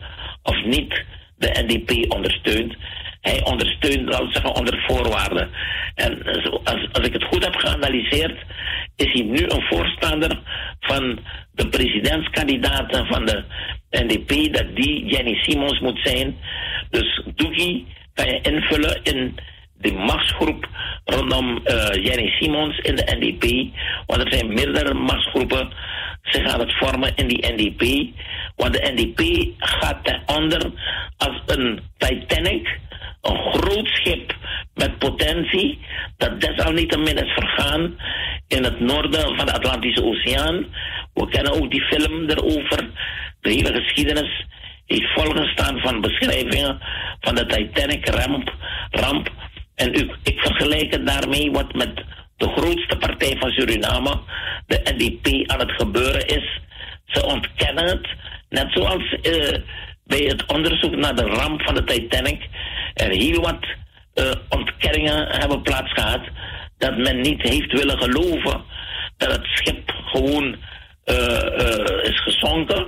of niet de NDP ondersteunt. Hij ondersteunt, laten zeggen, onder voorwaarden. En als, als ik het goed heb geanalyseerd, is hij nu een voorstander van de presidentskandidaten van de NDP, dat die Jenny Simons moet zijn. Dus Dougie kan je invullen in de machtsgroep rondom uh, Jenny Simons in de NDP. Want er zijn meerdere machtsgroepen zich aan het vormen in die NDP. Want de NDP gaat onder als een Titanic, een groot schip met potentie, dat desalniettemin is vergaan in het noorden van de Atlantische Oceaan. We kennen ook die film erover. De hele geschiedenis heeft volgestaan van beschrijvingen van de Titanic-ramp. Ramp. En ik vergelijk het daarmee wat met de grootste partij van Suriname, de NDP, aan het gebeuren is. Ze ontkennen het. Net zoals uh, bij het onderzoek naar de ramp van de Titanic er heel wat uh, ontkenningen hebben plaatsgehad. Dat men niet heeft willen geloven dat het schip gewoon uh, is gezonken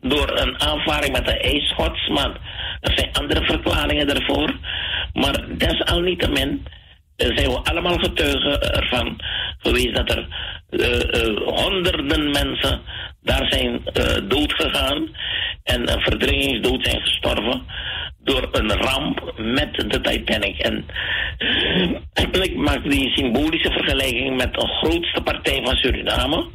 door een aanvaring met een ijsschots. Maar er zijn andere verklaringen daarvoor. Maar desalniettemin zijn we allemaal getuigen ervan geweest dat er honderden mensen daar zijn doodgegaan en een verdringingsdood zijn gestorven door een ramp met de Titanic. En ik maak die symbolische vergelijking met de grootste partij van Suriname.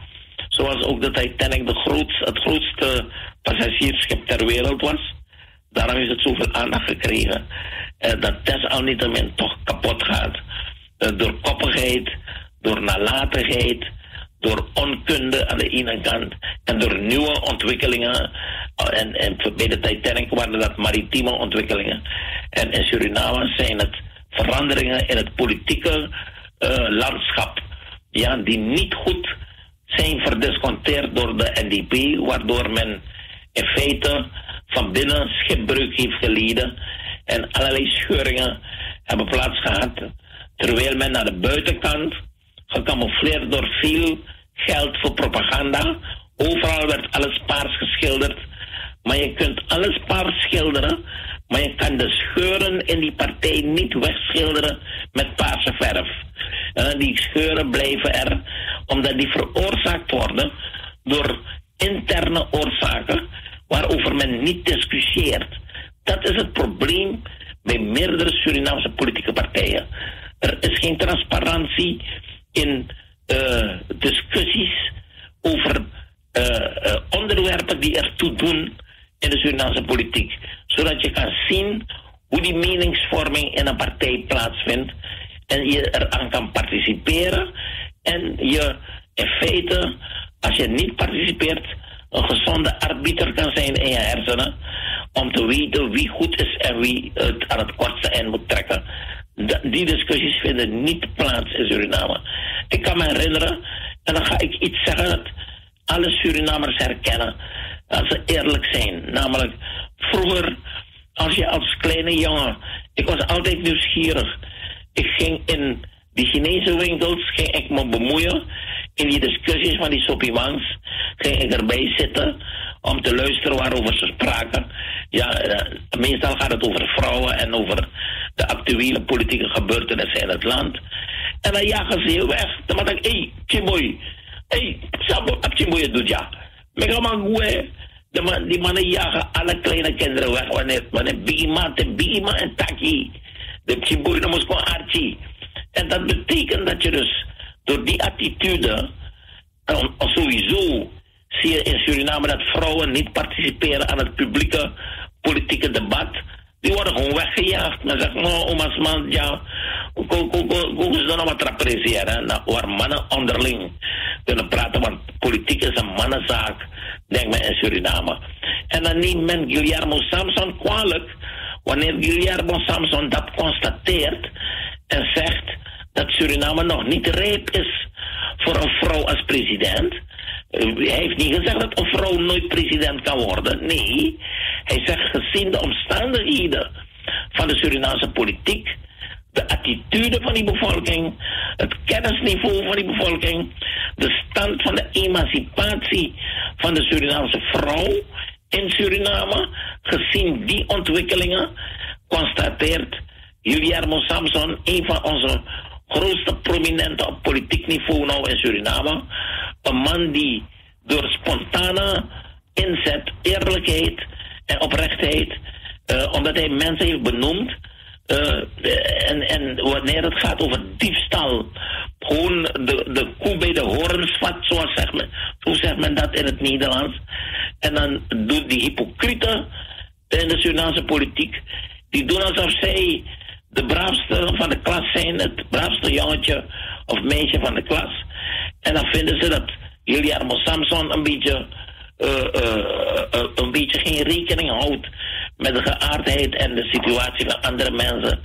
Zoals ook de Titanic de grootste, het grootste passagiersschip ter wereld was. Daarom is het zoveel aandacht gekregen. Uh, dat desalniettemin toch kapot gaat. Uh, door koppigheid, door nalatigheid, door onkunde aan de ene kant en door nieuwe ontwikkelingen. En, en bij de Titanic waren dat maritieme ontwikkelingen. En in Suriname zijn het veranderingen in het politieke landschap. Ja, die niet goed zijn verdisconteerd door de NDP, waardoor men in feite van binnen schipbreuk heeft geleden en allerlei scheuringen hebben plaatsgehad, terwijl men naar de buitenkant, gecamoufleerd door veel geld voor propaganda, overal werd alles paars geschilderd, maar je kunt alles paars schilderen, maar je kan de scheuren in die partij niet wegschilderen met paarse verf. En die scheuren blijven er, omdat die veroorzaakt worden door interne oorzaken waarover men niet discussieert. Dat is het probleem bij meerdere Surinaamse politieke partijen. Er is geen transparantie in uh, discussies over uh, onderwerpen die ertoe doen in de Surinaamse politiek. Zodat je kan zien hoe die meningsvorming in een partij plaatsvindt en je eraan kan participeren en je in feite, als je niet participeert, een gezonde arbiter kan zijn in je hersenen. Om te weten wie goed is en wie het aan het kortste eind moet trekken. die discussies vinden niet plaats in Suriname. Ik kan me herinneren, en dan ga ik iets zeggen dat alle Surinamers herkennen. Als ze eerlijk zijn. Namelijk, vroeger, als je als kleine jongen. Ik was altijd nieuwsgierig. Ik ging in die Chinese winkels ging ik me bemoeien in die discussies van die sopiwangs ging ik erbij zitten om te luisteren waarover ze spraken. Ja, eh, meestal gaat het over vrouwen en over de actuele politieke gebeurtenissen in het land. En dan jagen ze heel weg. Dan denk ik, hé, hey, Chimboy, hé, hey, Chimboy doet ja. Megamangue, die mannen jagen alle kleine kinderen weg wanneer, wanneer Bigima, Bigima en Taki. De Chimboy, dan moest gewoon Archie. En dat betekent dat je dus door die attitude, sowieso zie je in Suriname dat vrouwen niet participeren aan het publieke politieke debat. Die worden gewoon weggejaagd. Men zegt, nou, oma's man, ja, hoe wat appreciëren? Nou, waar mannen onderling kunnen praten, want politiek is een mannenzaak, denk men in Suriname. En dan neemt men Guillermo Samson kwalijk, Wanneer Guillermo Samson dat constateert en zegt dat Suriname nog niet rijp is voor een vrouw als president. Hij heeft niet gezegd dat een vrouw nooit president kan worden. Nee, hij zegt gezien de omstandigheden van de Surinaamse politiek, de attitude van die bevolking, het kennisniveau van die bevolking, de stand van de emancipatie van de Surinaamse vrouw in Suriname, gezien die ontwikkelingen, constateert Guillermo Samson, een van onze grootste prominenten op politiek niveau nou in Suriname, een man die door spontane inzet, eerlijkheid en oprechtheid, uh, omdat hij mensen heeft benoemd. Uh, en, en wanneer het gaat over diefstal, gewoon de, de koe bij de horens vat, zoals zegt men, zo zegt men dat in het Nederlands. En dan doet die hypocrieten in de Surinaamse politiek, die doen alsof zij de braafste van de klas zijn, het braafste jongetje of meisje van de klas. En dan vinden ze dat Guillermo Samson een beetje, uh, uh, een beetje geen rekening houdt met de geaardheid en de situatie van andere mensen.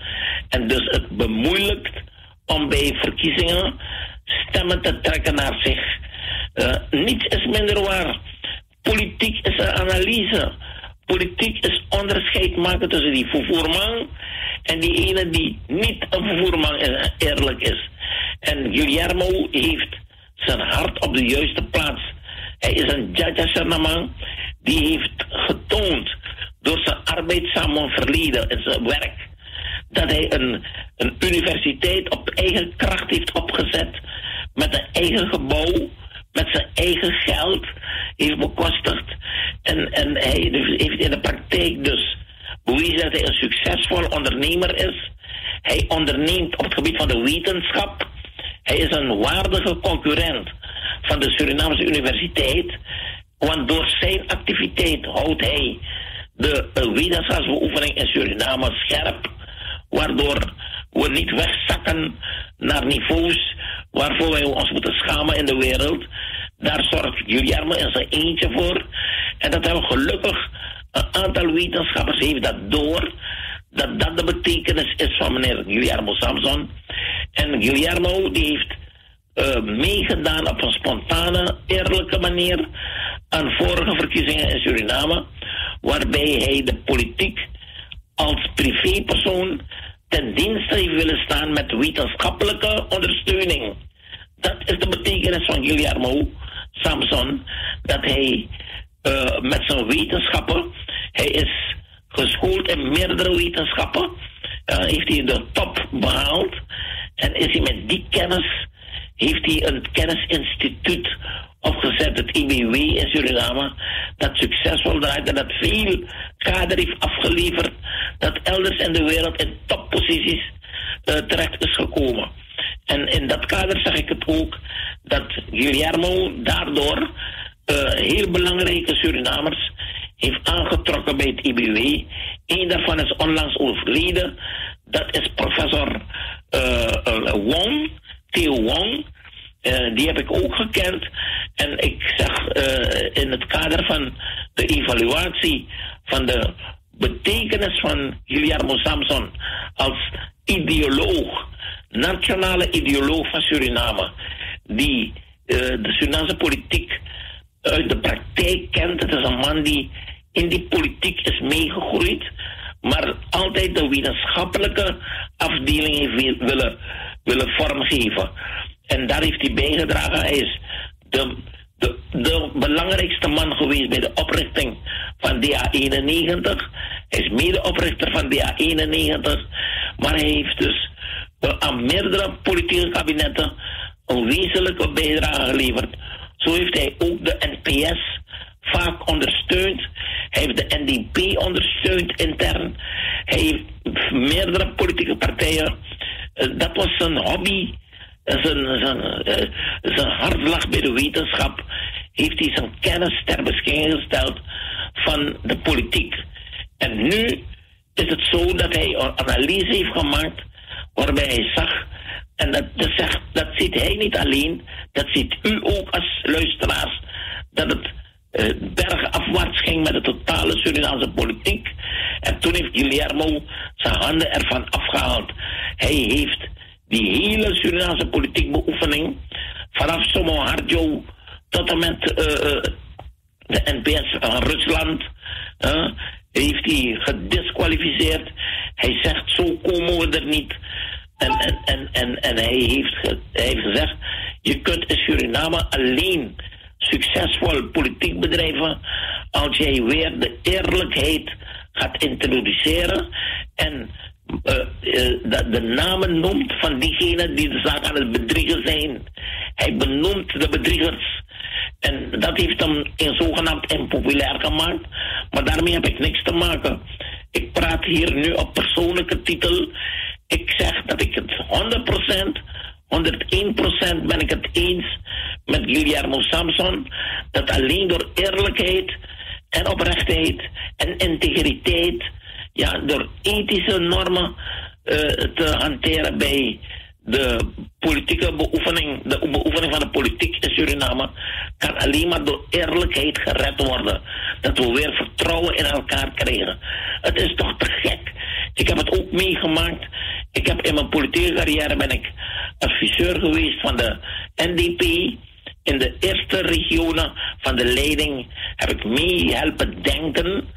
En dus het bemoeilijkt om bij verkiezingen stemmen te trekken naar zich. niets is minder waar. Politiek is een analyse. Politiek is onderscheid maken tussen die vervoerman en die ene die niet een vervoerman eerlijk is. En Guillermo heeft zijn hart op de juiste plaats. Hij is een Jaja die heeft getoond door zijn arbeidszame verleden en zijn werk dat hij een, een universiteit op eigen kracht heeft opgezet met een eigen gebouw, met zijn eigen geld heeft bekostigd. En, en hij heeft in de praktijk dus bewezen dat hij een succesvol ondernemer is. Hij onderneemt op het gebied van de wetenschap. Hij is een waardige concurrent van de Surinaamse Universiteit. Want door zijn activiteit houdt hij de wetenschapsbeoefening in Suriname scherp. Waardoor we niet wegzakken naar niveaus waarvoor wij ons moeten schamen in de wereld. Daar zorgt Guillermo in zijn eentje voor. En dat hebben we gelukkig een aantal wetenschappers heeft dat door. Dat dat de betekenis is van meneer Guillermo Samson. En Guillermo die heeft uh, meegedaan op een spontane, eerlijke manier aan vorige verkiezingen in Suriname. Waarbij hij de politiek als privépersoon ten dienste heeft willen staan met wetenschappelijke ondersteuning. Dat is de betekenis van Guillermo Samson. Dat hij uh, met zijn wetenschappen, hij is geschoold in meerdere wetenschappen, uh, heeft hij de top behaald. En is hij met die kennis, heeft hij een kennisinstituut opgezet, het IBW in Suriname, dat succesvol draait en dat veel kader heeft afgeleverd, dat elders in de wereld in topposities uh, terecht is gekomen. En in dat kader zag ik het ook dat Guillermo daardoor uh, heel belangrijke Surinamers heeft aangetrokken bij het IBW. Eén daarvan is onlangs overleden. Dat is professor uh, Wong, Theo Wong. Die heb ik ook gekend. En ik zag uh, in het kader van de evaluatie van de betekenis van Guillermo Samson als ideoloog, nationale ideoloog van Suriname, die uh, de Surinaamse politiek uit de praktijk kent. Het is een man die in die politiek is meegegroeid, maar altijd de wetenschappelijke afdeling heeft willen, willen vormgeven. En daar heeft hij bijgedragen. Hij is de, de, de belangrijkste man geweest bij de oprichting van DA91. Hij is medeoprichter van DA91. Maar hij heeft dus aan meerdere politieke kabinetten een wezenlijke bijdrage geleverd. Zo heeft hij ook de NPS vaak ondersteund. Hij heeft de NDP ondersteund intern. Hij heeft meerdere politieke partijen. Uh, dat was zijn hobby zijn, zijn, uh, zijn hartslag bij de wetenschap heeft hij zijn kennis ter beschikking gesteld van de politiek. En nu is het zo dat hij een analyse heeft gemaakt waarbij hij zag, en dat, dat, zegt, dat ziet hij niet alleen, dat ziet u ook als luisteraars, dat het uh, bergafwaarts ging met de totale Surinaamse politiek. En toen heeft Guillermo zijn handen ervan afgehaald. Hij heeft die hele Surinaamse politiek beoefening, vanaf Somo Harjo tot en met uh, de NPS van Rusland, heeft hij gedisqualificeerd. Hij zegt, zo komen we er niet. En, en, en, en, en hij, heeft, hij heeft gezegd, je kunt in Suriname alleen succesvol politiek bedrijven als jij weer de eerlijkheid gaat introduceren en uh, de, de, namen noemt van diegenen die de zaak aan het bedriegen zijn. Hij benoemt de bedriegers. En dat heeft hem in zogenaamd impopulair gemaakt. Maar daarmee heb ik niks te maken. Ik praat hier nu op persoonlijke titel. Ik zeg dat ik het 100%, 101% ben ik het eens met Guillermo Samson. Dat alleen door eerlijkheid en oprechtheid en integriteit, ja, door ethische normen uh, te hanteren bij de politieke beoefening, de beoefening van de politiek in Suriname, kan alleen maar door eerlijkheid gered worden. Dat we weer vertrouwen in elkaar krijgen. Het is toch te gek. Ik heb het ook meegemaakt. Ik heb in mijn politieke carrière ben ik adviseur geweest van de NDP. In de eerste regionen van de leiding heb ik mee helpen denken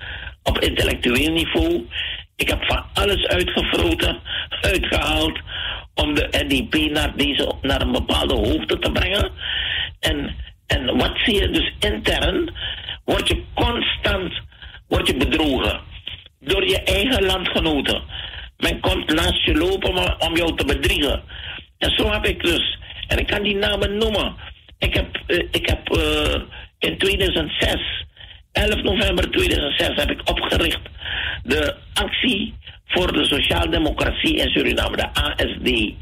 op intellectueel niveau. Ik heb van alles uitgefroten, uitgehaald om de NDP naar, deze, naar een bepaalde hoogte te brengen. En, en wat zie je dus intern? Word je constant word je bedrogen door je eigen landgenoten. Men komt naast je lopen om jou te bedriegen. En zo heb ik dus, en ik kan die namen noemen. Ik heb, uh, ik heb uh, in 2006, 11 november 2006, heb ik opgericht de actie voor de sociaaldemocratie in Suriname, de ASD.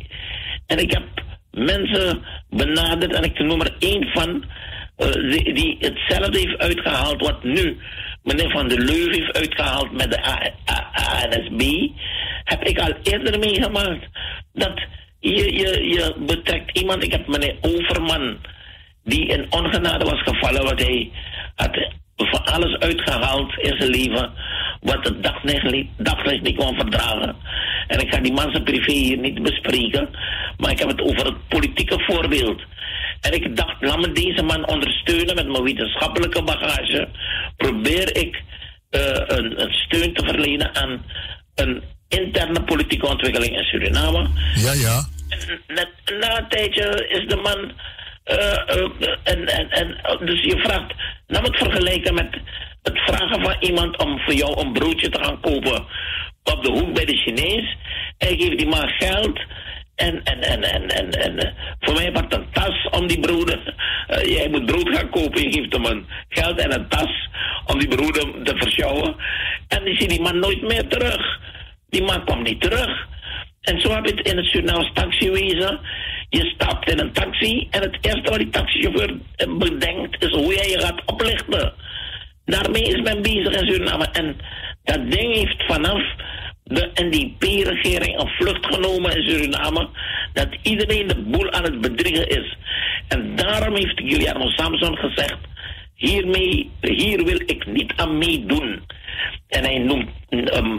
En ik heb mensen benaderd en ik noem er één van die, die, hetzelfde heeft uitgehaald wat nu meneer Van der Leuven heeft uitgehaald met de ANSB. Heb ik al eerder meegemaakt dat je, je, je betrekt iemand, ik heb meneer Overman, die in ongenade was gevallen, wat hij had van alles uitgehaald in zijn leven wat het daglicht, daglicht niet kon verdragen. En ik ga die man zijn privé hier niet bespreken, maar ik heb het over het politieke voorbeeld. En ik dacht, laat me deze man ondersteunen met mijn wetenschappelijke bagage. Probeer ik uh, een, een, steun te verlenen aan een interne politieke ontwikkeling in Suriname. Ja, ja. Net, na een tijdje is de man. Uh, uh, en, en, en, dus je vraagt, nam het vergelijken met het vragen van iemand om voor jou een broodje te gaan kopen op de hoek bij de Chinees. En geeft die man geld. En, en, en, en, en, en eh, voor mij wordt een tas om die broden. Uh, jij moet brood gaan kopen, je geeft hem een geld en een tas om die broden te versjouwen. En dan zie die man nooit meer terug. Die man kwam niet terug. En zo heb je het in het Surinaams taxiwezen. Je stapt in een taxi en het eerste wat die taxichauffeur bedenkt is hoe jij je gaat oplichten. Daarmee is men bezig in Suriname. En dat ding heeft vanaf de NDP-regering een vlucht genomen in Suriname. Dat iedereen de boel aan het bedriegen is. En daarom heeft Guillermo Samson gezegd: hiermee, hier wil ik niet aan meedoen. En hij noemt,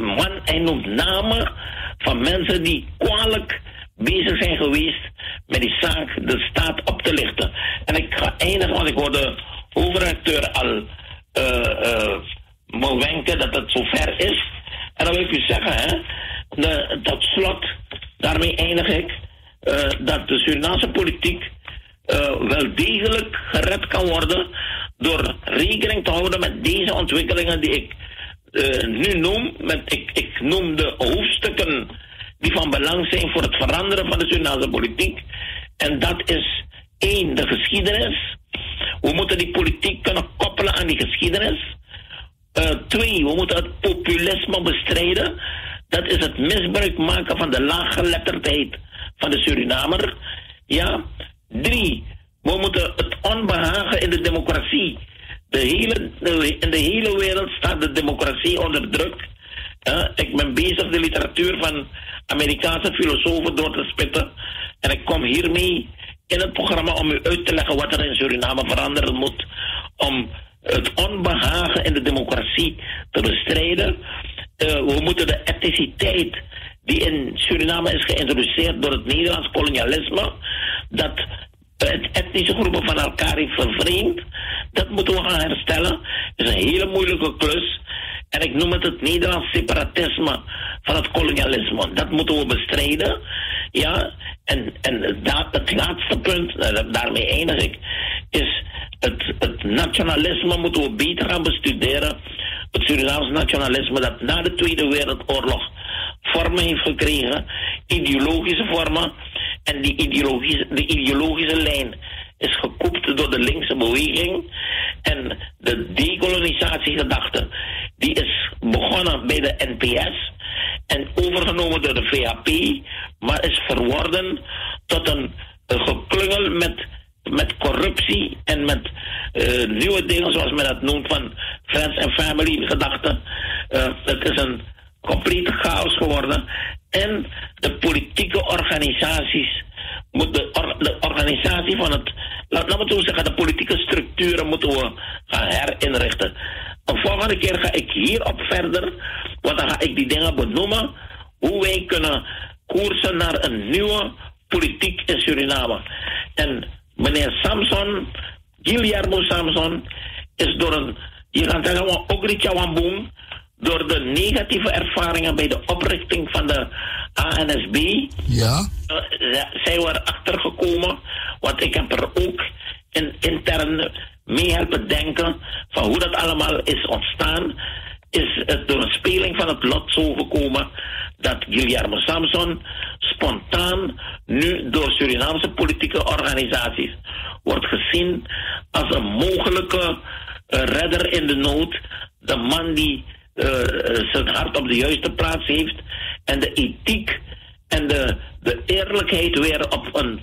man, hij noemt namen van mensen die kwalijk bezig zijn geweest met die zaak de staat op te lichten. En ik ga eindigen, want ik hoorde hoofdredacteur al uh, wenken dat het zover is. En dan wil ik u zeggen, hè, tot slot, daarmee eindig ik, uh, dat de Surinaamse politiek wel degelijk gered kan worden door rekening te houden met deze ontwikkelingen die ik nu noem. Met, ik, ik noem de hoofdstukken die van belang zijn voor het veranderen van de Surinaamse politiek. En dat is één, de geschiedenis. We moeten die politiek kunnen koppelen aan die geschiedenis. Uh, twee, we moeten het populisme bestrijden. Dat is het misbruik maken van de laaggeletterdheid van de Surinamer. Ja. Drie, we moeten het onbehagen in de democratie. De hele, in de hele wereld staat de democratie onder druk. Ik ben bezig de literatuur van Amerikaanse filosofen door te spitten. En ik kom hiermee in het programma om u uit te leggen wat er in Suriname veranderen moet. Om het onbehagen in de democratie te bestrijden. we moeten de etniciteit die in Suriname is geïntroduceerd door het Nederlands kolonialisme, dat het etnische groepen van elkaar heeft vervreemd, dat moeten we gaan herstellen. Dat is een hele moeilijke klus. En ik noem het het Nederlands separatisme van het kolonialisme. Dat moeten we bestrijden. Ja, en, en dat, het laatste punt, eh, daarmee eindig ik, is het, het nationalisme moeten we beter gaan bestuderen. Het Surinaams nationalisme dat na de Tweede Wereldoorlog vormen heeft gekregen, ideologische vormen. En die ideologische, de ideologische lijn is gekoopt door de linkse beweging. En de decolonisatiegedachte, die is begonnen bij de NPS en overgenomen door de VAP, maar is verworden tot een, geklungel met, met corruptie en met uh, nieuwe dingen, zoals men dat noemt, van friends and family gedachten. Uh, het is een complete chaos geworden. En de politieke organisaties, moet de, de organisatie van het, laten we toe zeggen, de politieke structuren moeten we gaan herinrichten. Een volgende keer ga ik hierop verder, want dan ga ik die dingen benoemen, hoe wij kunnen koersen naar een nieuwe politiek in Suriname. En meneer Samson, Guillermo Samson, is door een, je kan zeggen, ook boom door de negatieve ervaringen bij de oprichting van de ANSB. Ja. Uh, zijn we erachter gekomen, want ik heb er ook in, intern mee helpen denken van hoe dat allemaal is ontstaan. Is het door een speling van het lot zo gekomen dat Guillermo Samson spontaan nu door Surinaamse politieke organisaties wordt gezien als een mogelijke uh, redder in de nood. De man die uh, zijn hart op de juiste plaats heeft en de ethiek en de, de eerlijkheid weer op een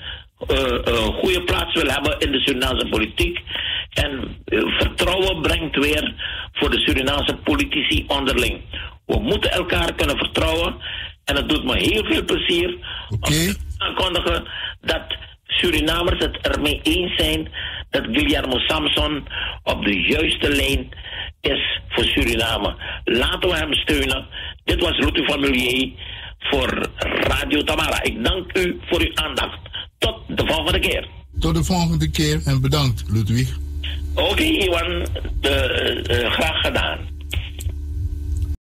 uh, goede plaats wil hebben in de Surinaamse politiek. En vertrouwen brengt weer voor de Surinaamse politici onderling. We moeten elkaar kunnen vertrouwen. En het doet me heel veel plezier okay. om te aankondigen dat Surinamers het ermee eens zijn dat Guillermo Samson op de juiste lijn is voor Suriname. Laten we hem steunen. Dit was Ludwig van Milieu voor Radio Tamara. Ik dank u voor uw aandacht. Tot de volgende keer. Tot de volgende keer en bedankt, Ludwig. Oké, okay, Iwan. Uh, uh, graag gedaan.